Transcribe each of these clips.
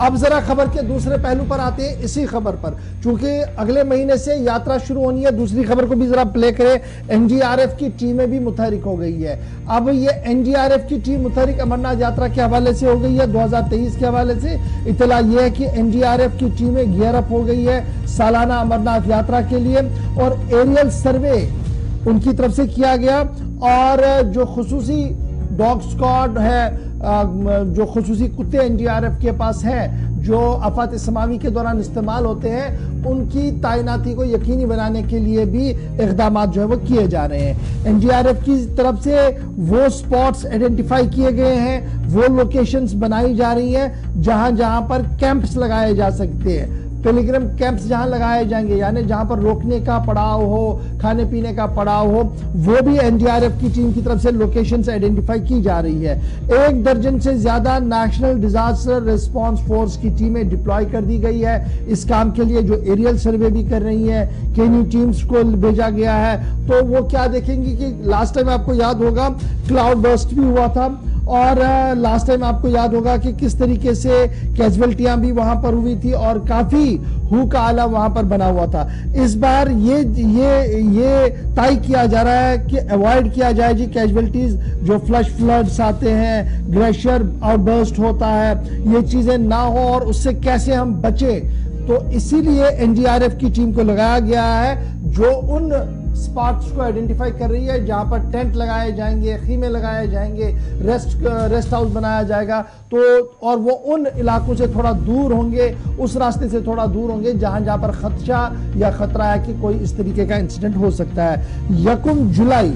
अब जरा खबर के दूसरे पहलू पर आते हैं, इसी खबर पर। क्योंकि अगले महीने से यात्रा शुरू होनी है, दूसरी खबर को भी जरा प्ले करें। एनडीआरएफ की टीमें भी मुतहरिक हो गई है। अब ये एनडीआरएफ की टीम मुतहरिक अमरनाथ यात्रा के हवाले से हो गई है 2023 के हवाले से। इतला यह है कि एनडीआरएफ की टीमें गियरअप हो गई है सालाना अमरनाथ यात्रा के लिए और एरियल सर्वे उनकी तरफ़ से किया गया। और जो खसूसी डॉग स्क्वाड है जो खसूसी कुत्ते एनडीआरएफ के पास हैं, जो अफात समावी के दौरान इस्तेमाल होते हैं, उनकी तैनाती को यकीनी बनाने के लिए भी इकदाम जो है वो किए जा रहे हैं। एनडीआरएफ की तरफ़ से वो स्पॉट्स आइडेंटिफाई किए गए हैं, वो लोकेशंस बनाई जा रही हैं जहाँ जहाँ पर कैंप्स लगाए जा सकते हैं। टेलीग्राम कैंप्स जहाँ लगाए जाएँगे, यानी जहाँ पर रोकने का पड़ाव हो, खाने पीने का पड़ाव हो, वो भी एनडीआरएफ की टीम की तरफ़ से लोकेशन आइडेंटिफाई की जा रही है। एक दर्जन से ज़्यादा नेशनल डिजास्टर रिस्पॉन्स फोर्स की टीमें डिप्लॉय कर दी गई है। इस काम के लिए जो एरियल सर्वे भी कर रही है, केनी टीम्स को भेजा गया है। तो वो क्या देखेंगे कि लास्ट टाइम आपको याद होगा, क्लाउड बर्स्ट भी हुआ था। और लास्ट टाइम आपको याद होगा कि किस तरीके से कैजुअलिटियाँ भी वहाँ पर हुई थी और काफ़ी हु का आला वहाँ पर बना हुआ था। इस बार ये ये ये तय किया जा रहा है कि अवॉइड किया जाए जी कैजुअलिटीज जो फ्लश फ्लड्स आते हैं ग्लेशियर आउटबर्स्ट होता है, ये चीज़ें ना हो और उससे कैसे हम बचे। तो इसीलिए एनडीआरएफ की टीम को लगाया गया है, जो उन स्पॉट्स को आइडेंटिफाई कर रही है, जहाँ पर टेंट लगाए जाएँगे, खीमे लगाए जाएँगे, रेस्ट रेस्ट हाउस बनाया जाएगा। तो और वो उन इलाकों से थोड़ा दूर होंगे, उस रास्ते से थोड़ा दूर होंगे, जहाँ जहाँ पर खदशा या खतरा है कि कोई इस तरीके का इंसिडेंट हो सकता है। यकुम जुलाई,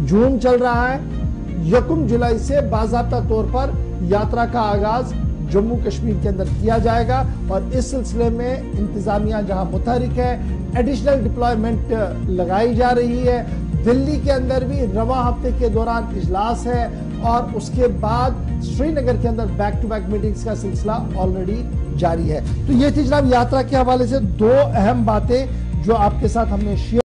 जून चल रहा है। यकुम जुलाई से बाजाबता तौर पर यात्रा का आगाज़ जम्मू कश्मीर के अंदर किया जाएगा, और इस सिलसिले में इंतजामिया जहाँ मुतहरिक है एडिशनल डिप्लॉयमेंट लगाई जा रही है। दिल्ली के अंदर भी रवा हफ़्ते के दौरान इजलास है और उसके बाद श्रीनगर के अंदर बैक टू बैक मीटिंग्स का सिलसिला ऑलरेडी जारी है। तो ये थी जनाब यात्रा के हवाले से दो अहम बातें जो आपके साथ हमने शेयर